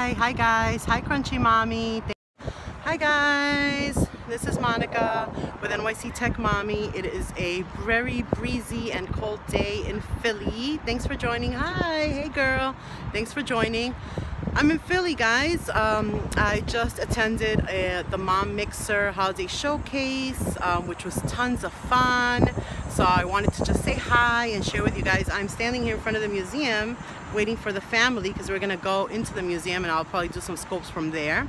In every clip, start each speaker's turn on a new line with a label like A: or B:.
A: Hi, hi guys. Hi Crunchy Mommy. Hi guys, this is Monica with NYC Tech Mommy. It is a very breezy and cold day in Philly. Thanks for joining. Hi, hey girl. Thanks for joining. I'm in Philly guys. Um, I just attended a, the Mom Mixer Holiday Showcase, um, which was tons of fun. So I wanted to just say hi and share with you guys. I'm standing here in front of the museum waiting for the family because we're gonna go into the museum and I'll probably do some scopes from there.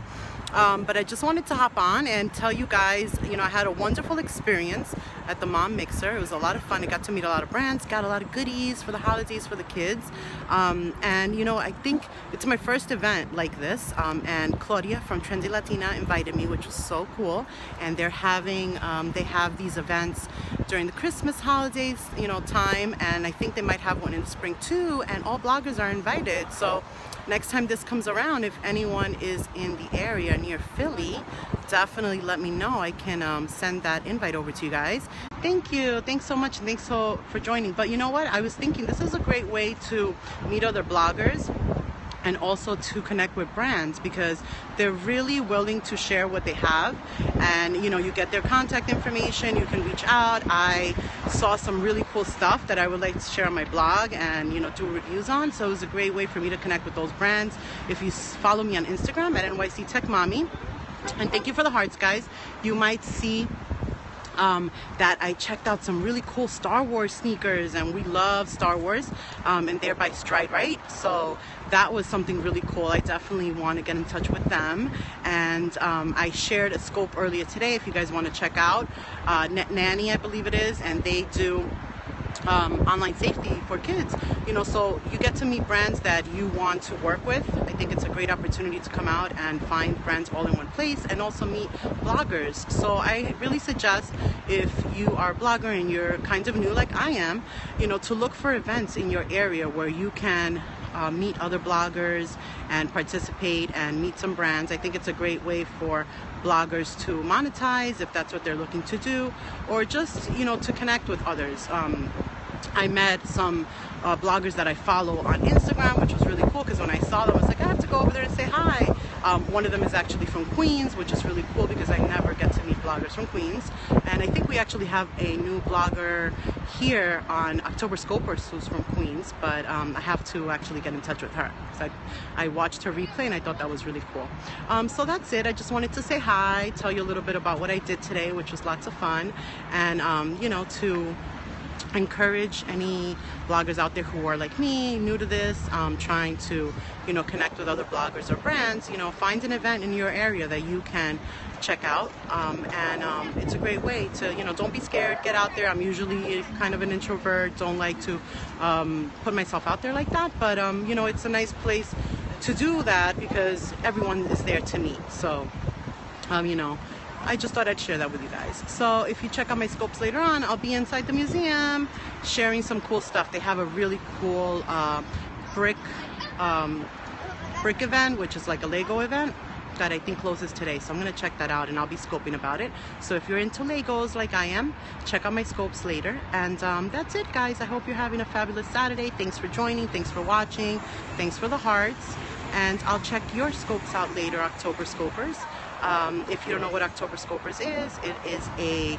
A: Um, but I just wanted to hop on and tell you guys, you know, I had a wonderful experience at the Mom Mixer. It was a lot of fun. I got to meet a lot of brands, got a lot of goodies for the holidays for the kids. Um, and, you know, I think it's my first event like this. Um, and Claudia from Trendy Latina invited me, which was so cool. And they're having, um, they have these events during the Christmas holidays, you know, time. And I think they might have one in the spring too. And all bloggers are invited. So next time this comes around, if anyone is in the area near Philly, definitely let me know. I can um, send that invite over to you guys. Thank you. Thanks so much. Thanks so for joining. But you know what? I was thinking this is a great way to meet other bloggers and also to connect with brands because they're really willing to share what they have. And you know you get their contact information you can reach out. I saw some really cool stuff that i would like to share on my blog and you know do reviews on. So it was a great way for me to connect with those brands. If you follow me on instagram at nyc tech mommy. And thank you for the hearts guys. You might see um, that I checked out some really cool Star Wars sneakers and we love Star Wars um, and they're by Stride Rite? So that was something really cool. I definitely want to get in touch with them. And um, I shared a scope earlier today if you guys want to check out uh, Net Nanny I believe it is and they do um, online safety for kids. You know, so you get to meet brands that you want to work with. I think it's a great opportunity to come out and find brands all in one place and also meet bloggers. So I really suggest if you are a blogger and you're kind of new like I am, you know, to look for events in your area where you can uh, meet other bloggers and participate and meet some brands. I think it's a great way for bloggers to monetize if that's what they're looking to do or just you know to connect with others. Um, I met some uh, bloggers that I follow on Instagram, which was really cool because when I saw them, I was like, I have to go over there and say hi. Um, one of them is actually from Queens, which is really cool because I never get to meet bloggers from Queens. And I think we actually have a new blogger here on October Scopers who's from Queens, but um, I have to actually get in touch with her because I, I watched her replay and I thought that was really cool. Um, so that's it. I just wanted to say hi, tell you a little bit about what I did today, which was lots of fun, and um, you know, to encourage any bloggers out there who are like me, new to this, um, trying to, you know, connect with other bloggers or brands, you know, find an event in your area that you can check out. Um, and um, it's a great way to, you know, don't be scared, get out there. I'm usually kind of an introvert, don't like to um, put myself out there like that, but, um, you know, it's a nice place to do that because everyone is there to meet. So, um, you know, I just thought I'd share that with you guys. So if you check out my scopes later on, I'll be inside the museum sharing some cool stuff. They have a really cool uh, brick um, brick event, which is like a Lego event that I think closes today. So I'm gonna check that out and I'll be scoping about it. So if you're into Legos like I am, check out my scopes later. And um, that's it guys. I hope you're having a fabulous Saturday. Thanks for joining, thanks for watching, thanks for the hearts. And I'll check your scopes out later, October Scopers. Um, if you don't know what October Scopers is, it is a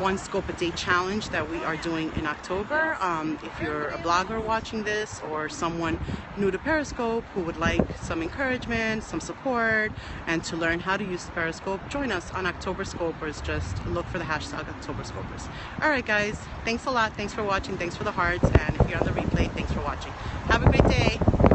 A: one scope a day challenge that we are doing in October. Um, if you're a blogger watching this or someone new to Periscope who would like some encouragement, some support, and to learn how to use Periscope, join us on October Scopers. Just look for the hashtag October Scopers. All right, guys. Thanks a lot. Thanks for watching. Thanks for the hearts. And if you're on the replay, thanks for watching. Have a great day.